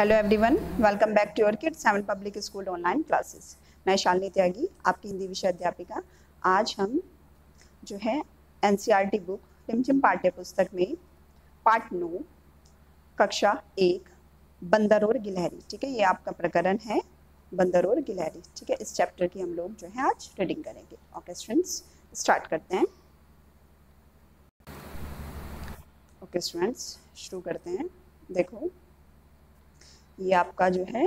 Hello everyone welcome back to your kid seven public school online classes मैं शालिनी त्यागी, आपकी हिंदी विषय अध्यापिका। आज हम जो है एनसीईआरटी बुक रिमझिम पाठ्य पुस्तक में पार्ट नौ, कक्षा एक, बंदर और गिलहरी। ठीक है, ये आपका प्रकरण है, बंदर और गिलहरी। ठीक है, इस चैप्टर की हम लोग जो है आज रीडिंग करेंगे। ओके स्टूडेंट्स स्टार्ट करते हैं। ओके स्टूडेंट्स शुरू करते हैं। देखो ये आपका जो है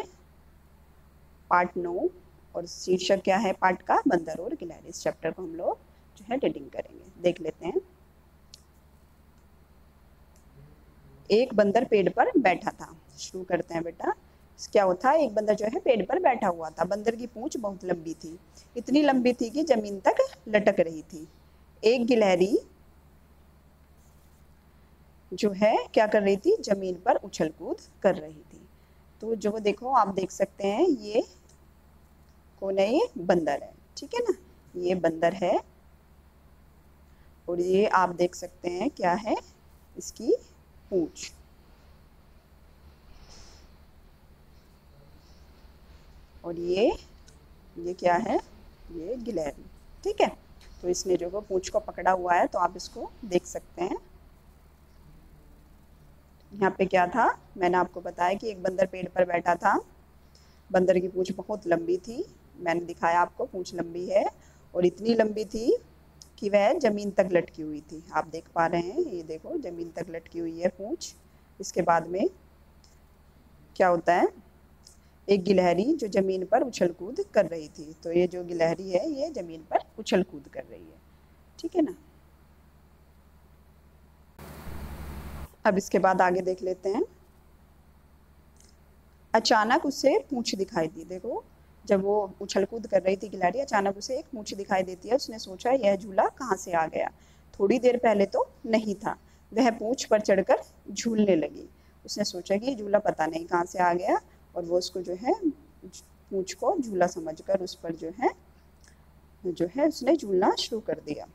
पार्ट नौ, और शीर्षक क्या है पार्ट का? बंदर और गिलहरी इस चैप्टर को हम लोग जो है रीडिंग करेंगे। देख लेते हैं। एक बंदर पेड़ पर बैठा था। शुरू करते हैं बेटा। क्या होता है एक बंदर जो है पेड़ पर बैठा हुआ था। बंदर की पूंछ बहुत लंबी थी। इतनी लंबी थी कि ज़मीन तक लटक रही थी। एक गिलहरी जो है क्या कर रही थी? ज़मीन पर उछल कूद कर रही थी। तो जो देखो, आप देख सकते हैं, ये कौन है ये बंदर है, ठीक है ना? ये बंदर है और ये आप देख सकते हैं क्या है इसकी पूछ। और ये ये क्या है? ये गिलहरी, ठीक है? तो इसने जो पूछ को पकड़ा हुआ है तो आप इसको देख सकते हैं। यहाँ पे क्या था? मैंने आपको बताया कि एक बंदर पेड़ पर बैठा था। बंदर की पूंछ बहुत लंबी थी। मैंने दिखाया आपको, पूंछ लंबी है और इतनी लंबी थी कि वह ज़मीन तक लटकी हुई थी। आप देख पा रहे हैं, ये देखो, ज़मीन तक लटकी हुई है पूंछ। इसके बाद में क्या होता है? एक गिलहरी जो ज़मीन पर उछल कूद कर रही थी। तो ये जो गिलहरी है, ये ज़मीन पर उछल कूद कर रही है। ठीक है ना? अब इसके बाद आगे देख लेते हैं। अचानक उसे पूछ दिखाई दी। देखो, जब वो उछल कूद कर रही थी गिलहरी अचानक उसे एक पूछ दिखाई देती है। उसने सोचा, यह झूला कहाँ से आ गया? थोड़ी देर पहले तो नहीं था। वह पूछ पर चढ़कर झूलने लगी। उसने सोचा कि झूला पता नहीं कहाँ से आ गया और वो उसको जो है, पूछ को झूला समझकर उस पर जो है जो है उसने झूलना शुरू कर दिया।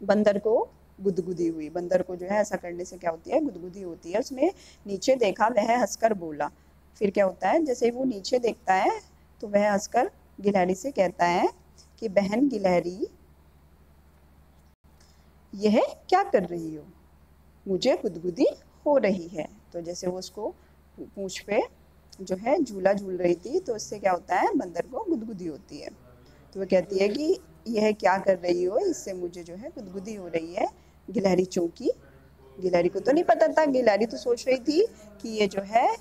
बंदर को गुदगुदी हुई। बंदर को जो है ऐसा करने से क्या होती है? गुदगुदी होती है। उसने नीचे देखा, वह हंसकर बोला। फिर क्या होता है? जैसे वो नीचे देखता है तो वह हंसकर गिलहरी से कहता है कि, बहन गिलहरी, यह क्या कर रही हो? मुझे गुदगुदी हो रही है। तो जैसे वो उसको पूछ पे जो है झूला झूल रही थी तो उससे क्या होता है? बंदर को गुदगुदी होती है। तो वो कहती है कि, यह क्या कर रही हो? इससे मुझे जो है गुदगुदी हो रही है। गिलहरी चौंकी। गिलहरी को तो नहीं पता था। गिलहरी तो सोच रही थी कि ये जो है,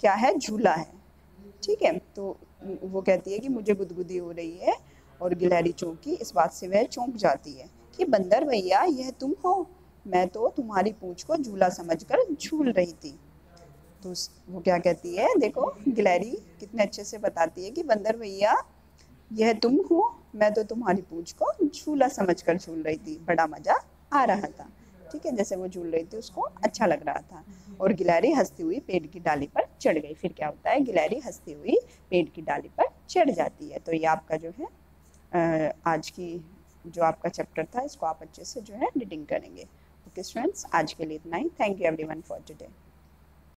क्या है? झूला है। ठीक है? तो वो कहती है कि मुझे गुदगुदी हो रही है और गिलहरी चौकी, इस बात से वह चौंक जाती है कि, बंदर भैया, यह तुम हो। मैं तो तुम्हारी पूंछ को झूला समझकर झूल रही थी। तो वो क्या कहती है? देखो, गिलहरी कितने अच्छे से बताती है कि, बंदर भैया, यह तुम हो। मैं तो तुम्हारी पूंछ को झूला समझकर झूल रही थी। बड़ा मज़ा। आ रहा था। ठीक है, जैसे वो झूल रही थी, उसको अच्छा लग रहा था। और गिलहरी हंसती हुई पेड़ की डाली पर चढ़ गई। फिर क्या होता है, गिलहरी हंसती हुई पेड़ की डाली पर चढ़ जाती है। तो ये आपका जो है आज की जो आपका चैप्टर था, इसको आप अच्छे से जो है रीडिंग करेंगे। ओके स्टूडेंट्स आज के लिए इतना ही। Thank you everyone for today